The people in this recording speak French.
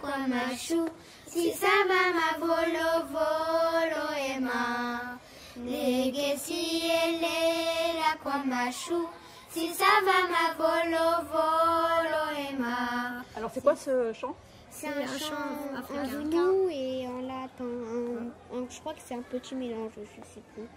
comme un chou? Si ça va ma volo volo et ma. Les si elle est là comme un chou? Si ça va ma volo volo et ma. Alors c'est quoi ce chant? C'est un, chant en zoulou et en latin. En- en- je crois que c'est un petit mélange, je sais plus.